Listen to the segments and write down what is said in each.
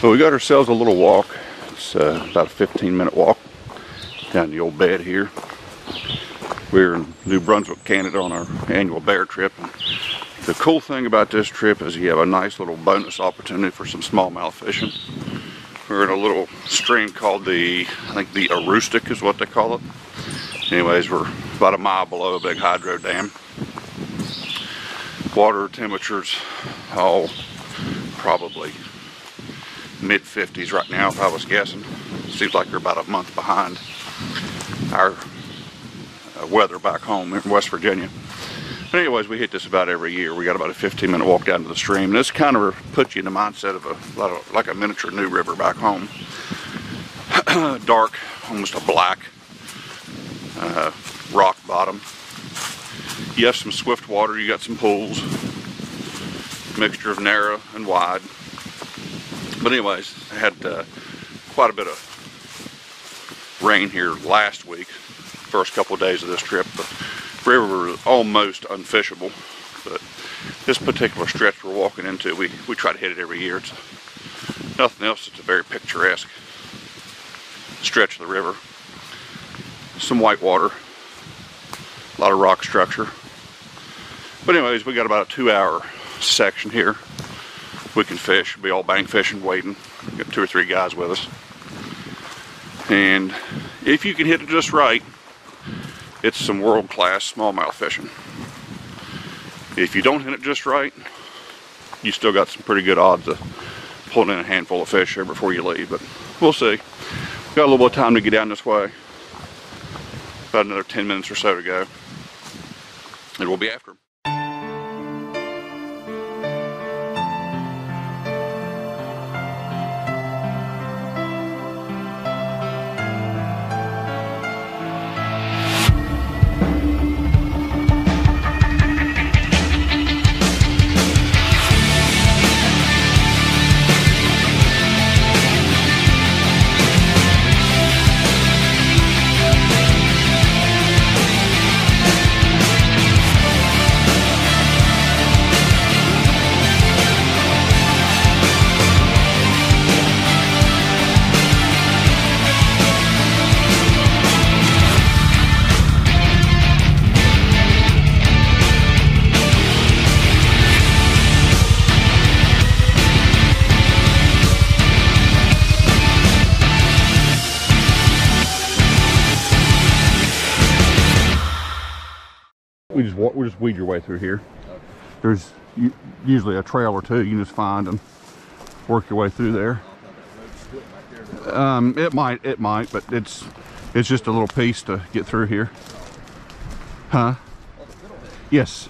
Well, we got ourselves a little walk. It's uh, about a 15 minute walk down the old bed here. We're in New Brunswick, Canada on our annual bear trip. And the cool thing about this trip is you have a nice little bonus opportunity for some smallmouth fishing. We're in a little stream called the, I think the Aroostook is what they call it. Anyways, we're about a mile below a big hydro dam. Water temperatures, oh, probably mid 50s right now if I was guessing. Seems like they're about a month behind our uh, weather back home in West Virginia. But anyways, we hit this about every year. We got about a 15 minute walk down to the stream. And this kind of puts you in the mindset of a lot of, like a miniature New River back home. Dark, almost a black uh, rock bottom. You have some swift water, you got some pools. Mixture of narrow and wide. But anyways, I had uh, quite a bit of rain here last week, first couple of days of this trip. The river was almost unfishable, but this particular stretch we're walking into, we, we try to hit it every year. It's nothing else, it's a very picturesque stretch of the river. Some white water, a lot of rock structure. But anyways, we got about a two hour section here we can fish. We'll be all bank fishing, waiting. Got two or three guys with us. And if you can hit it just right, it's some world-class smallmouth fishing. If you don't hit it just right, you still got some pretty good odds of pulling in a handful of fish here before you leave, but we'll see. We've got a little bit of time to get down this way. About another 10 minutes or so to go. And we'll be after them. We just weed your way through here. There's usually a trail or two. You can just find and work your way through there. Um, it might, it might, but it's it's just a little piece to get through here. Huh? Yes.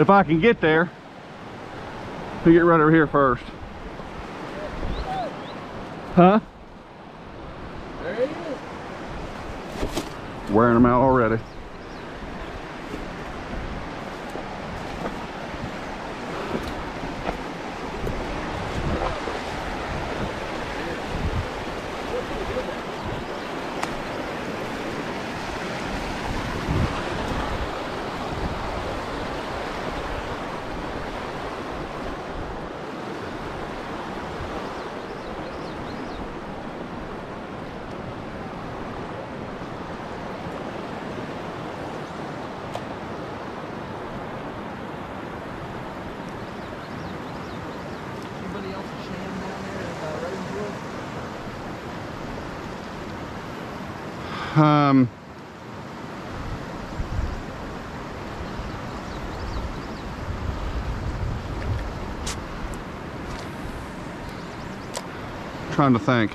If I can get there, we get right over here first. Huh? There he is. Wearing them out already. Um, trying to think.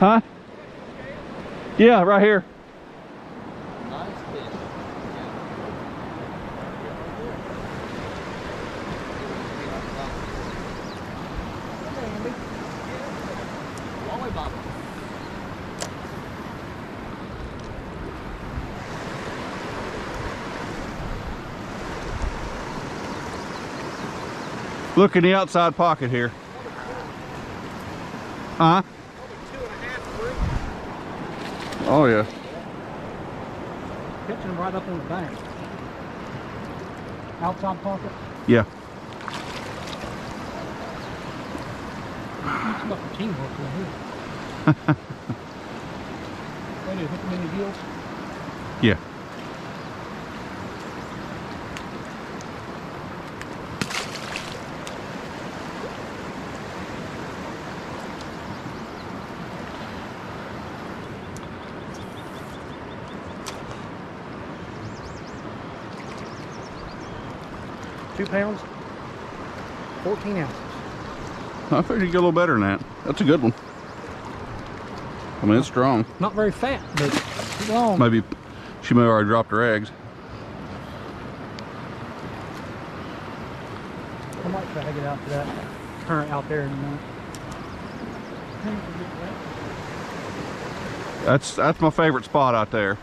Huh? Yeah, right here. Look in the outside pocket here. Huh? Two and a half, three. Oh yeah. Pitching them right up on the bank. Outside pocket. Yeah. It's got the teamwork in here. Do you them in the heels? Yeah. Two pounds, 14 ounces. I figured you'd get a little better than that. That's a good one. I mean, it's strong. Not very fat, but long. Maybe she may have already dropped her eggs. I might try to get out to that current out there in a minute. That's that's my favorite spot out there.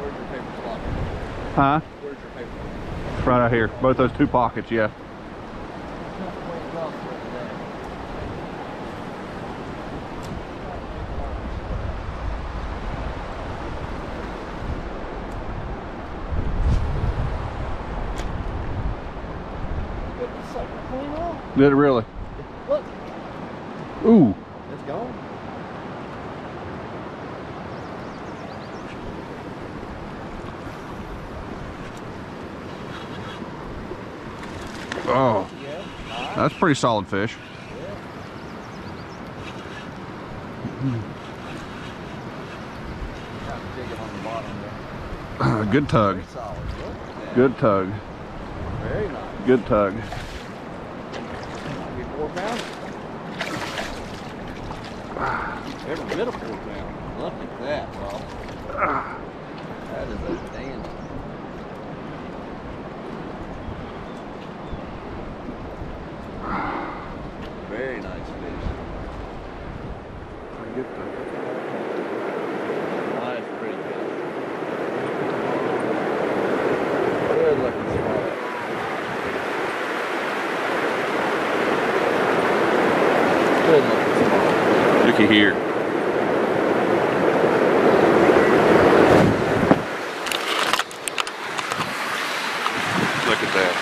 Where's your paper slot? Huh? Where's your paper? Right out here. Both those two pockets, yeah. It's like clean off. Did it really? Look, Ooh. it's gone. Oh, that's pretty solid fish. Good tug. Good tug. Very nice. Good tug. Four pounds. Every bit of four pounds. Look at that, bro. That is a dandy. Very nice fish. Good tug. That's pretty good. Good looking spot. Good looking spot. Looky here. Look at that.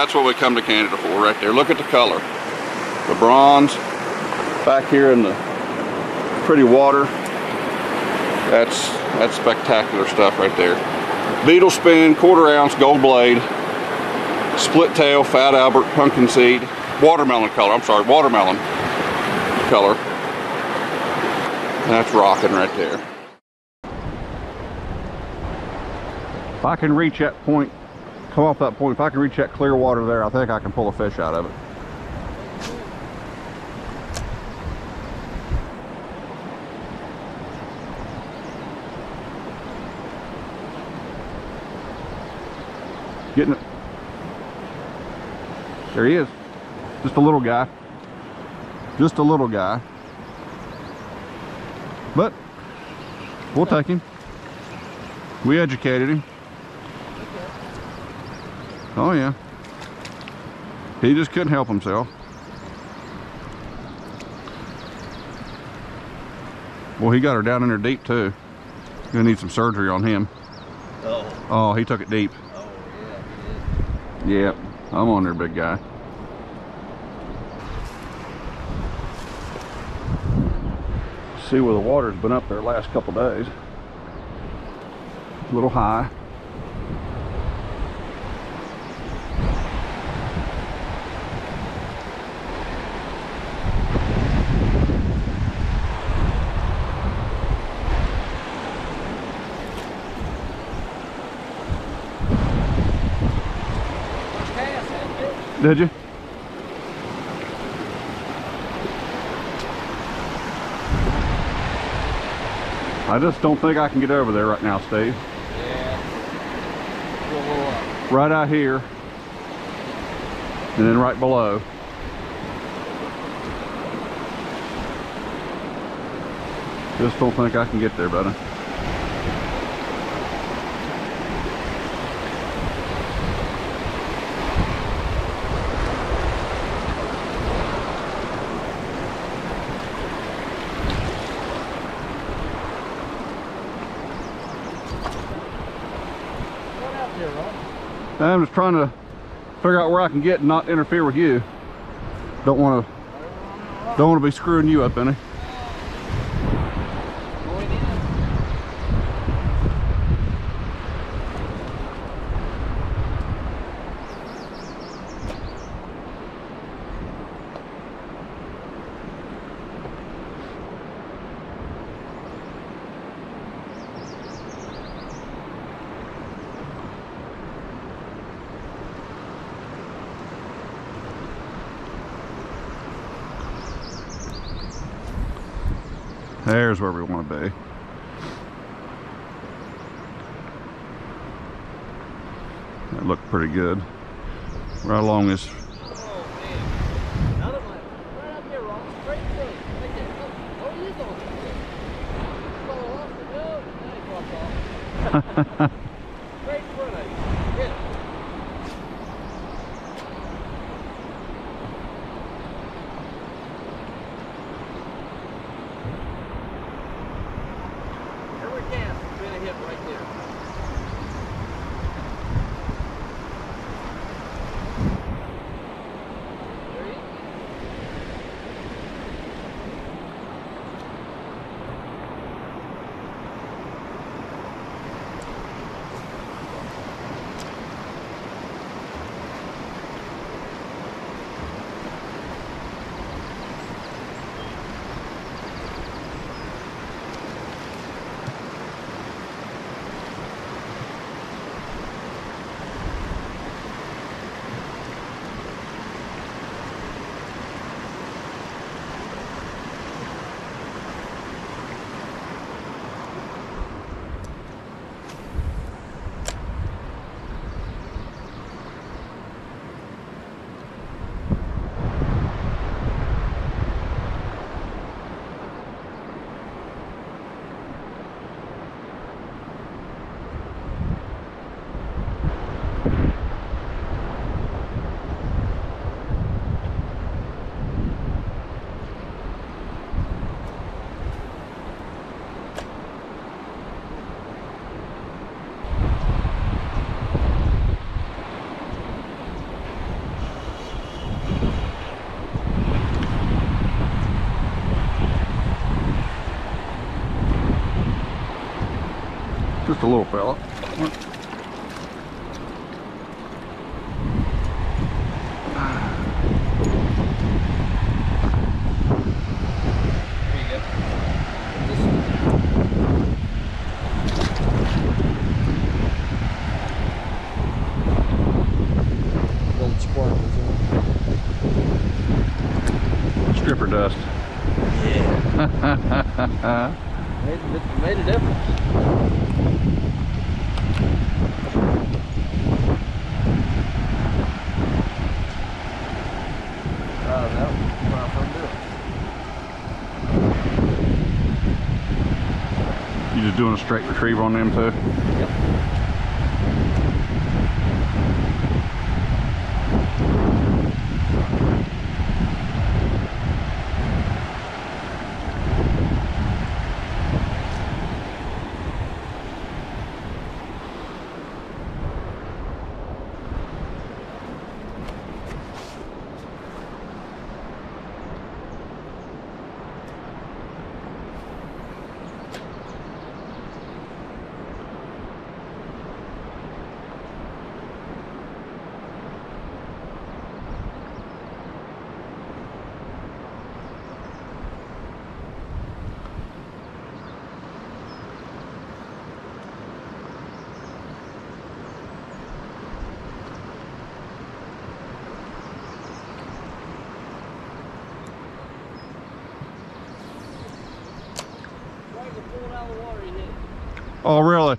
That's what we come to Canada for right there. Look at the color. The bronze back here in the pretty water. That's that's spectacular stuff right there. Beetle spin, quarter ounce, gold blade, split tail, fat Albert, pumpkin seed, watermelon color. I'm sorry, watermelon color. That's rocking right there. If I can reach that point, come off that point, if I can reach that clear water there, I think I can pull a fish out of it. Getting it. There he is. Just a little guy. Just a little guy. But we'll take him. We educated him. Oh yeah. He just couldn't help himself. Well, he got her down in there deep too. Gonna need some surgery on him. Oh, Oh, he took it deep. oh yeah, he Yep, I'm on there, big guy. See where the water's been up there last couple days. A little high. Did you? I just don't think I can get over there right now, Steve. Yeah. Go a little up. right out here, and then right below. Just don't think I can get there, buddy. I'm just trying to figure out where I can get and not interfere with you. Don't want to, don't want to be screwing you up any. There's where we want to be. That looked pretty good. Right along this, Oh man. Another just a little fella. There you go. This Little sparkles in Stripper dust. Yeah. made, it made a difference. Oh, that was what I'm doing. A straight retriever on them too? Yep. Oh, really?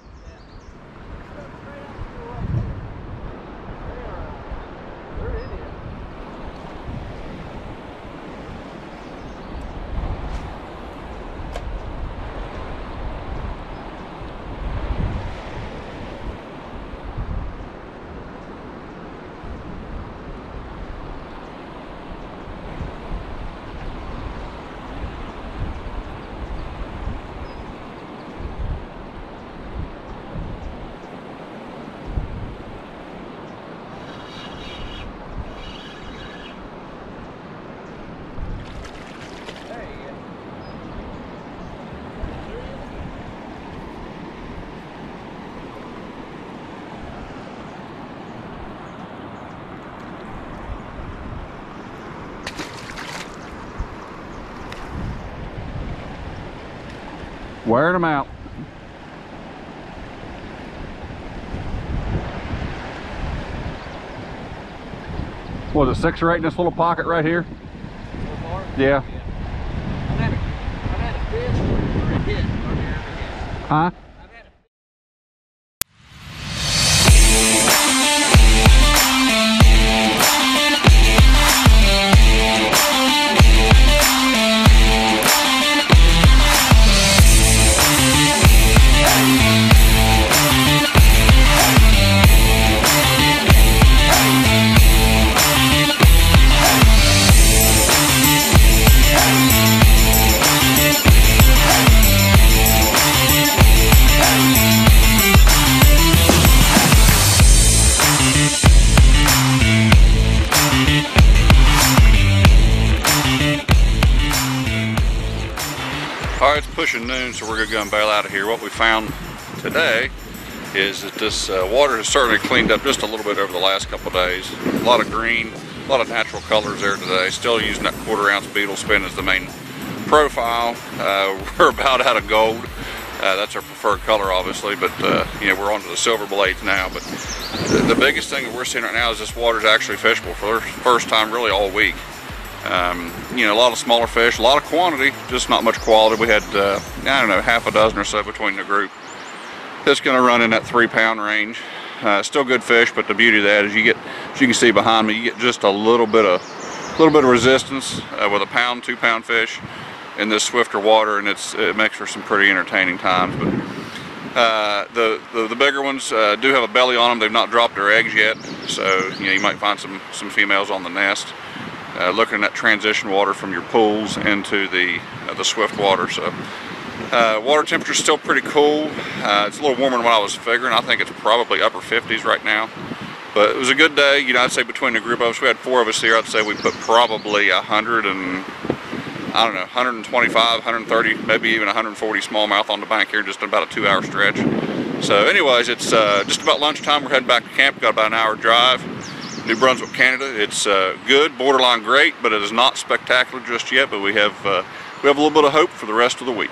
Wearing them out. Was it six or eight in this little pocket right here? Yeah. I've pushing noon, so we're gonna go and bail out of here. What we found today is that this uh, water has certainly cleaned up just a little bit over the last couple days. A lot of green, a lot of natural colors there today. Still using that quarter ounce beetle spin as the main profile. Uh, we're about out of gold. Uh, that's our preferred color, obviously, but uh, you know we're on to the silver blades now. But the biggest thing that we're seeing right now is this water is actually fishable for the first time really all week. Um, you know, a lot of smaller fish, a lot of quantity, just not much quality. We had, uh, I don't know, half a dozen or so between the group. That's going to run in that three pound range. Uh, still good fish, but the beauty of that is you get, as you can see behind me, you get just a little bit of, little bit of resistance uh, with a pound, two pound fish in this swifter water, and it's it makes for some pretty entertaining times. But uh, the, the the bigger ones uh, do have a belly on them. They've not dropped their eggs yet, so you know you might find some some females on the nest. Uh, looking at transition water from your pools into the uh, the swift water. So uh, water temperature is still pretty cool. Uh, it's a little warmer than what I was figuring. I think it's probably upper 50s right now. But it was a good day. You know, I'd say between the group of us, we had four of us here. I'd say we put probably a hundred and I don't know, 125, 130, maybe even 140 smallmouth on the bank here in just about a two-hour stretch. So, anyways, it's uh, just about lunchtime. We're heading back to camp. Got about an hour drive. New Brunswick, Canada. It's uh, good, borderline great, but it is not spectacular just yet. But we have uh, we have a little bit of hope for the rest of the week.